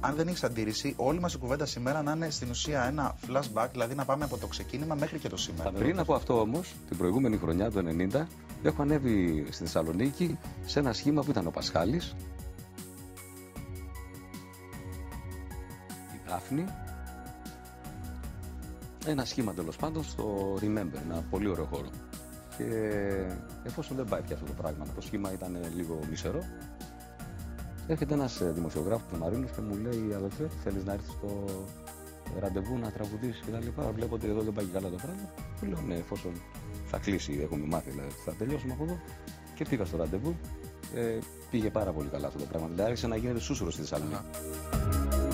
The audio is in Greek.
αν δεν έχεις αντίρρηση, όλη μας η κουβέντα σήμερα να είναι στην ουσία ένα flashback, δηλαδή να πάμε από το ξεκίνημα μέχρι και το σήμερα. Πριν από αυτό όμως, την προηγούμενη χρονιά, το 90, έχω ανέβει στη Θεσσαλονίκη σε ένα σχήμα που ήταν ο Πασχάλης. Η Δάφνη. Ένα σχήμα τέλος πάντων στο Remember, ένα πολύ ωραίο χώρο. Και εφόσον δεν πάει πια αυτό το πράγμα, το σχήμα ήταν λίγο μισερό, έρχεται ένας δημοσιογράφος του Μαρίνου και μου λέει: Αδελφέ, θέλεις να έρθεις στο ραντεβού να τραγουδήσεις κτλ. Βλέπω ότι εδώ δεν πάει καλά το πράγμα. Του λέω: Ναι, εφόσον θα κλείσει, έχουμε μάθει, δηλαδή, θα τελειώσουμε από εδώ. Και πήγα στο ραντεβού. Ε, πήγε πάρα πολύ καλά αυτό το πράγμα. Δηλαδή άρχισε να γίνεται σούσουρος στη Θεσσαλονίκη.